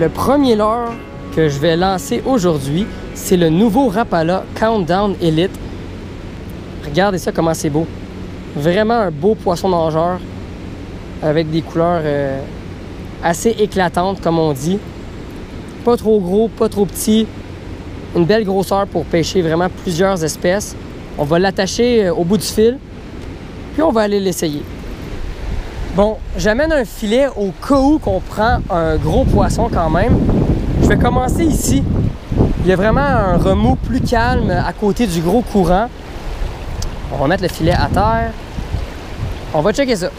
le premier leurre que je vais lancer aujourd'hui, c'est le nouveau Rapala Countdown Elite. Regardez ça comment c'est beau. Vraiment un beau poisson nageur avec des couleurs euh, assez éclatantes comme on dit. Pas trop gros, pas trop petit. Une belle grosseur pour pêcher vraiment plusieurs espèces. On va l'attacher euh, au bout du fil, puis on va aller l'essayer. Bon, j'amène un filet au cas où qu'on prend un gros poisson quand même. Je vais commencer ici. Il y a vraiment un remous plus calme à côté du gros courant. On va mettre le filet à terre. On va checker ça.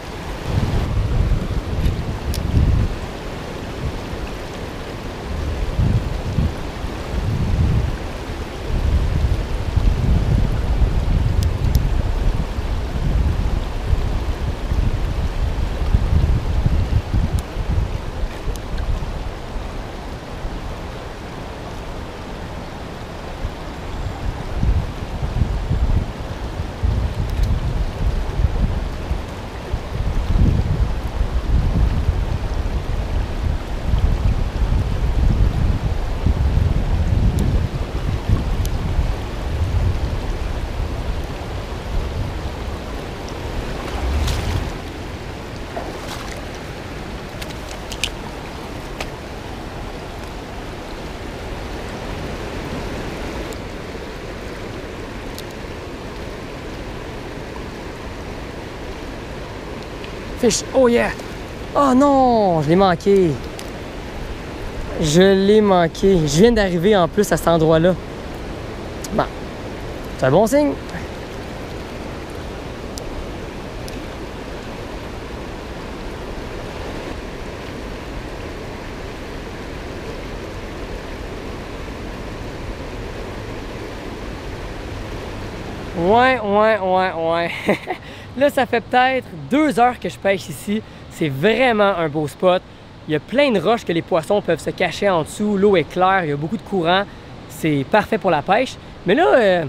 Oh yeah! Oh non! Je l'ai manqué. Je l'ai manqué. Je viens d'arriver en plus à cet endroit-là. Bon. C'est un bon signe. Ouais, ouais, ouais, ouais. Là, ça fait peut-être deux heures que je pêche ici. C'est vraiment un beau spot. Il y a plein de roches que les poissons peuvent se cacher en dessous. L'eau est claire, il y a beaucoup de courant. C'est parfait pour la pêche. Mais là, euh,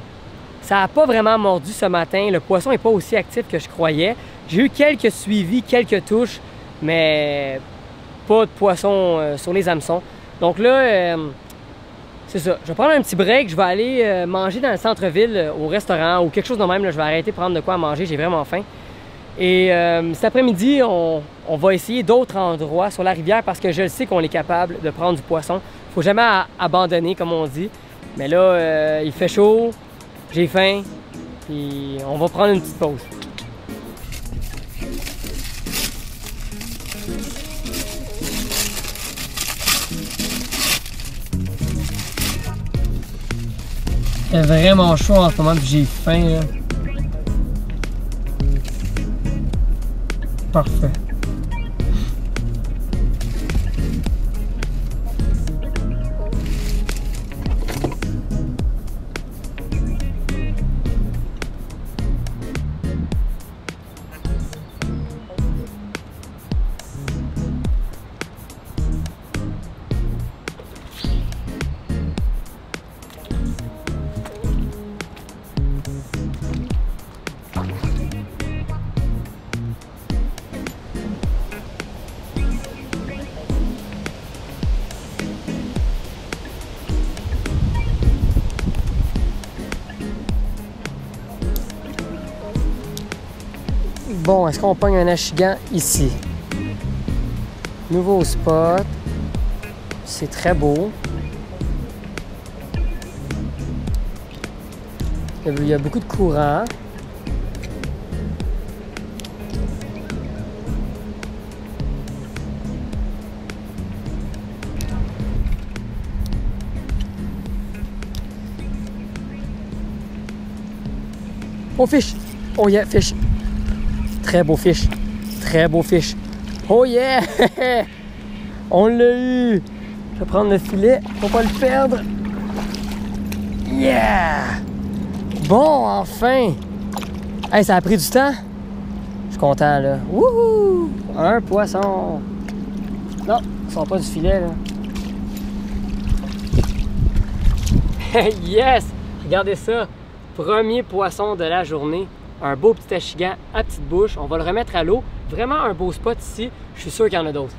ça n'a pas vraiment mordu ce matin. Le poisson n'est pas aussi actif que je croyais. J'ai eu quelques suivis, quelques touches, mais pas de poisson euh, sur les hameçons. Donc là, euh, c'est ça. Je vais prendre un petit break. Je vais aller euh, manger dans le centre-ville, euh, au restaurant ou quelque chose de même. Je vais arrêter de prendre de quoi manger. J'ai vraiment faim. Et euh, cet après-midi, on, va essayer d'autres endroits sur la rivière parce que je le sais qu'on est capable de prendre du poisson. Faut jamais abandonner, comme on dit. Mais là, il fait chaud, j'ai faim, puis on va prendre une petite pause. Fait vraiment chaud en ce moment, j'ai faim. Là. Parfait. Bon, est-ce qu'on pogne un achigan ici? Nouveau spot. C'est très beau. Il y a beaucoup de courant. Oh, fish! Oh yeah, fish! Très beau fish. Très beau fish. Oh yeah! On l'a eu! Je vais prendre le filet pour pas le perdre. Yeah! Bon, enfin! Hey, ça a pris du temps? Je suis content, là. Wouhou! Un poisson! Non, ils sont pas du filet, là. yes! Regardez ça! Premier poisson de la journée. Un beau petit achigan à petite bouche. On va le remettre à l'eau. Vraiment un beau spot ici. Je suis sûr qu'il y en a d'autres.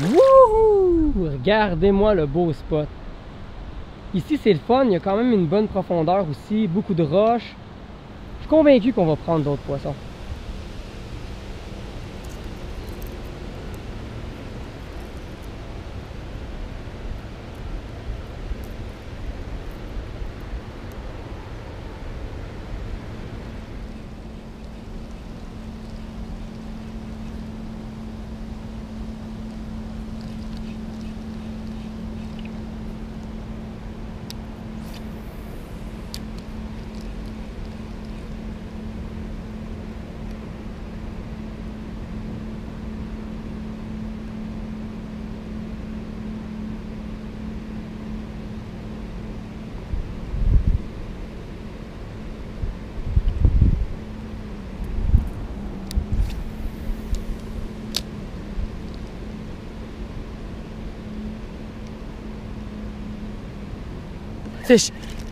Wouhou! Regardez-moi le beau spot. Ici, c'est le fun. Il y a quand même une bonne profondeur aussi. Beaucoup de roches. Je suis convaincu qu'on va prendre d'autres poissons.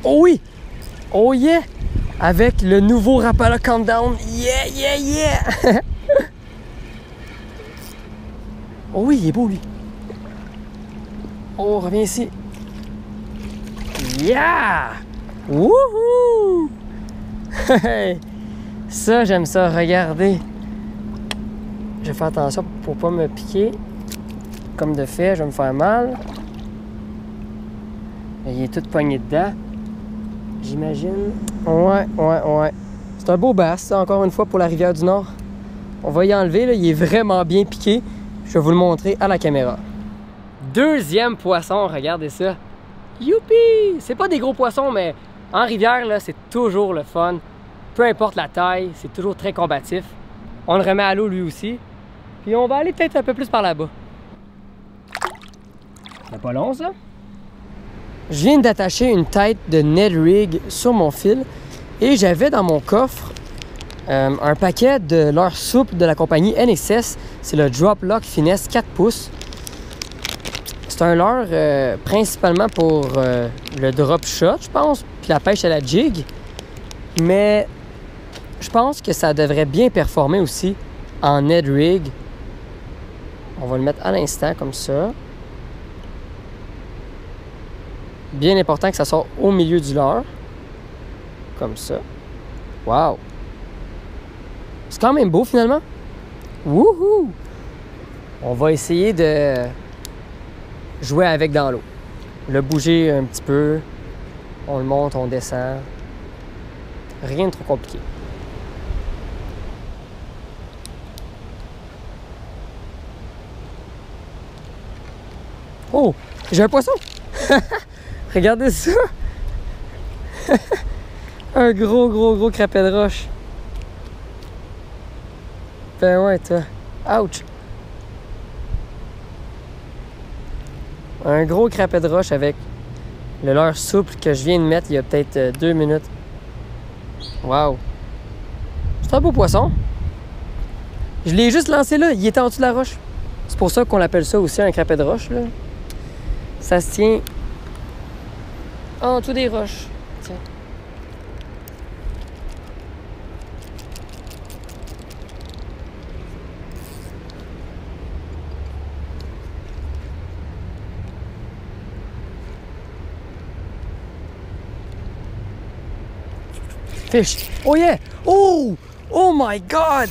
Oh oui! Oh yeah! Avec le nouveau Rapala Countdown. Yeah, yeah, yeah! oh oui, il est beau lui. Oh, reviens ici. Yeah! Wouhou! ça, j'aime ça. Regardez. Je fais attention pour pas me piquer. Comme de fait, je vais me faire mal. Il est tout poigné dedans. J'imagine. Ouais, ouais, ouais. C'est un beau bass, ça, encore une fois, pour la rivière du Nord. On va y enlever, là. il est vraiment bien piqué. Je vais vous le montrer à la caméra. Deuxième poisson, regardez ça. Youpi! C'est pas des gros poissons, mais en rivière, là, c'est toujours le fun. Peu importe la taille, c'est toujours très combatif. On le remet à l'eau lui aussi. Puis on va aller peut-être un peu plus par là-bas. C'est pas long, ça? Je viens d'attacher une tête de Ned Rig sur mon fil et j'avais dans mon coffre euh, un paquet de leur soupe de la compagnie NXS. C'est le Drop Lock Finesse 4 pouces. C'est un leurre euh, principalement pour euh, le drop shot, je pense, puis la pêche à la jig. Mais je pense que ça devrait bien performer aussi en Ned Rig. On va le mettre à l'instant comme ça. Bien important que ça sorte au milieu du leurre. Comme ça. Wow! C'est quand même beau finalement. Wouhou! On va essayer de jouer avec dans l'eau. Le bouger un petit peu. On le monte, on descend. Rien de trop compliqué. Oh! J'ai un poisson! Regardez ça! un gros, gros, gros crapet de roche. Ben ouais, toi. Ouch! Un gros crapet de roche avec le leurre souple que je viens de mettre il y a peut-être euh, deux minutes. Wow! C'est un beau poisson. Je l'ai juste lancé là, il était en dessous de la roche. C'est pour ça qu'on l'appelle ça aussi un crapet de roche. Là. Ça se tient en dessous des roches. Tiens. Fish. Oh yeah! Oh! Oh my god!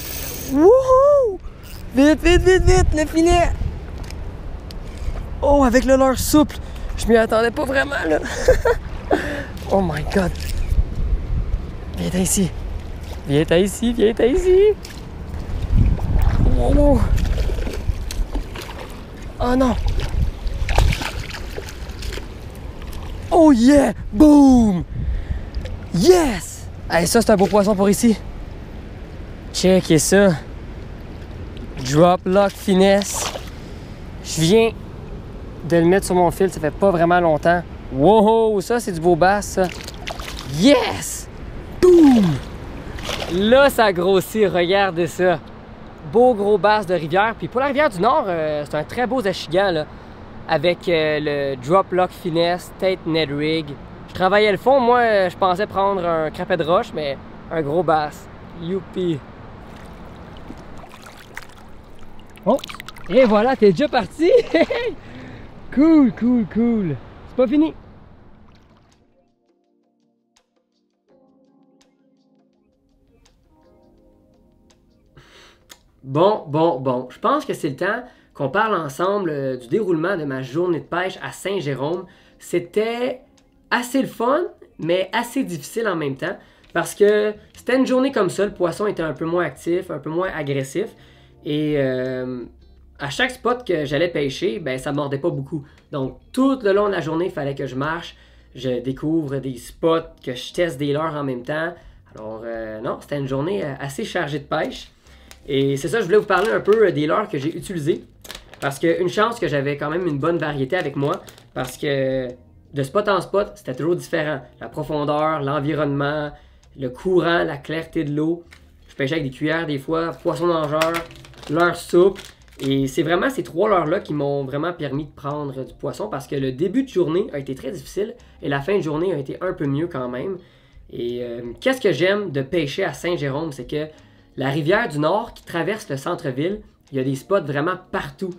Wouhou! Vite, vite, vite, vite, le filet! Oh, avec le leurre souple! Je m'y attendais pas vraiment, là. oh my God. Viens ici. Viens ici, viens ici. Oh, oh non. Oh yeah! Boom! Yes! Allez, ça, c'est un beau poisson pour ici. Checkez ça. Drop lock finesse. Je viens de le mettre sur mon fil, ça fait pas vraiment longtemps. Wow, ça c'est du beau bass, ça. Yes! Boom! Là, ça grossit, regardez ça. Beau gros bass de rivière. Puis pour la rivière du Nord, euh, c'est un très beau achigan, là. Avec euh, le drop lock finesse, tête Ned Rig. Je travaillais le fond, moi, je pensais prendre un crapet de roche, mais un gros bass. Youpi! Oh, Et voilà, t'es déjà parti! cool, cool, cool. C'est pas fini. Bon, bon, bon. Je pense que c'est le temps qu'on parle ensemble euh, du déroulement de ma journée de pêche à Saint-Jérôme. C'était assez le fun, mais assez difficile en même temps. Parce que c'était une journée comme ça, le poisson était un peu moins actif, un peu moins agressif. Et euh, à chaque spot que j'allais pêcher, ben ça mordait pas beaucoup. Donc tout le long de la journée, il fallait que je marche, je découvre des spots, que je teste des leurres en même temps. Alors euh, non, c'était une journée assez chargée de pêche. Et c'est ça, je voulais vous parler un peu des leurres que j'ai utilisées. Parce qu'une chance que j'avais quand même une bonne variété avec moi. Parce que de spot en spot, c'était toujours différent. La profondeur, l'environnement, le courant, la clarté de l'eau. Je pêchais avec des cuillères des fois, poisson nageur, leurre soupe. Et c'est vraiment ces trois leurres-là qui m'ont vraiment permis de prendre du poisson parce que le début de journée a été très difficile et la fin de journée a été un peu mieux quand même. Et euh, qu'est-ce que j'aime de pêcher à Saint-Jérôme, c'est que la rivière du Nord qui traverse le centre-ville, il y a des spots vraiment partout.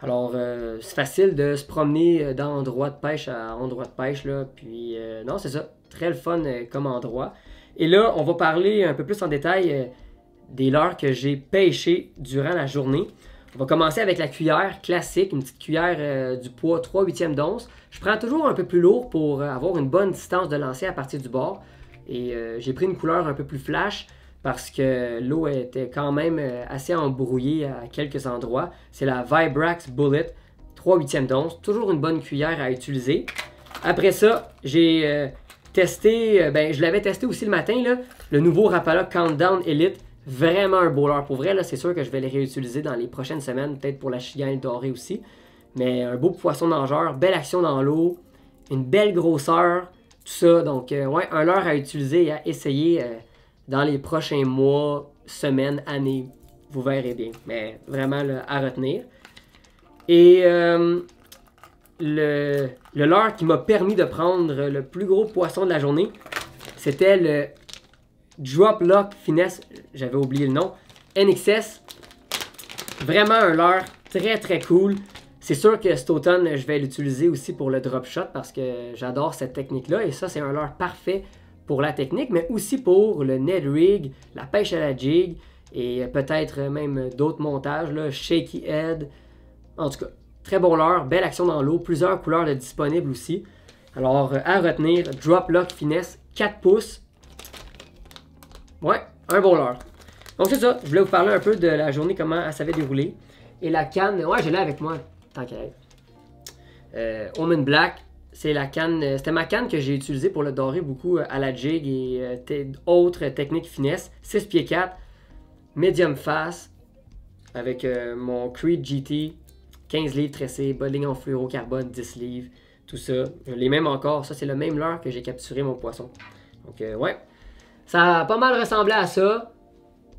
Alors, euh, c'est facile de se promener euh, dans endroit de pêche à endroit de pêche. Là. Puis, non, c'est ça. Très le fun comme endroit. Et là, on va parler un peu plus en détail des leurres que j'ai pêchées durant la journée. On va commencer avec la cuillère classique, une petite cuillère du poids 3 8 d'once. Je prends toujours un peu plus lourd pour avoir une bonne distance de lancer à partir du bord. Et j'ai pris une couleur un peu plus flash parce que l'eau était quand même euh, assez embrouillée à quelques endroits. C'est la Vibrax Bullet 3 8 d'once, toujours une bonne cuillère à utiliser. Après ça, j'ai euh, testé, euh, ben je l'avais testé aussi le matin, là, le nouveau Rapala Countdown Elite. Vraiment un beau leurre. Pour vrai, là, c'est sûr que je vais les réutiliser dans les prochaines semaines, peut-être pour la chigagne dorée aussi. Mais un beau poisson nageur, belle action dans l'eau, une belle grosseur, tout ça. Donc, ouais, un leurre à utiliser et à essayer dans les prochains mois, semaines, années. Vous verrez bien. Mais vraiment à retenir. Et euh, le, le leurre qui m'a permis de prendre le plus gros poisson de la journée, c'était le Drop Lock Finesse, j'avais oublié le nom, NXS. Vraiment un leurre très très cool. C'est sûr que cet automne, je vais l'utiliser aussi pour le drop shot parce que j'adore cette technique-là. Et ça, c'est un leurre parfait pour la technique, mais aussi pour le Ned Rig, la pêche à la jig et peut-être même d'autres montages, shaky head. En tout cas, très bon leurre, belle action dans l'eau, plusieurs couleurs disponibles aussi. Alors, à retenir, drop lock finesse, 4 pouces. Ouais, un bon leurre. Donc c'est ça, je voulais vous parler un peu de la journée, comment elle s'avait déroulé. Et la canne, ouais, j'ai là avec moi, tant qu'à euh, Omen Black, c'est la canne, euh, c'était ma canne que j'ai utilisée pour le dorer beaucoup euh, à la jig et autres techniques finesse. 6 pieds 4, medium face, avec mon Creed GT, 15 livres tressés, bowling en fluorocarbone, 10 livres, tout ça. Les mêmes encore, ça c'est le même leurre que j'ai capturé mon poisson. Donc ouais, ça a pas mal ressemblé à ça.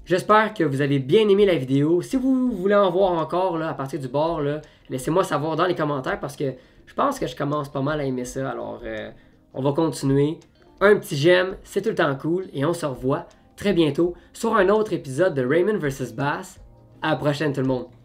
J'espère que vous avez bien aimé la vidéo. Si vous voulez en voir encore là, à partir du bord, laissez-moi savoir dans les commentaires parce que je pense que je commence pas mal à aimer ça. Alors, euh, on va continuer. Un petit j'aime, c'est tout le temps cool. Et on se revoit très bientôt sur un autre épisode de Raymond vs. Bass. À la prochaine tout le monde.